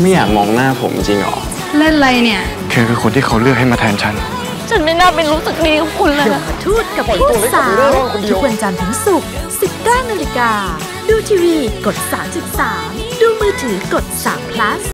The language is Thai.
ไม่อยากมองหน้าผมจริงเหรอ เล่นอะไรเนี่ย เธอคือคนที่เขาเลือกให้มาแทนฉัน ฉันไม่น่าเป็นรู้สึกดีกับคุณเลย ทูตกับทูตสาวทุกวันจันทร์ถึงศุกร์19นาฬิกา ดูทีวีกด 33 ดูมือถือกด3 plus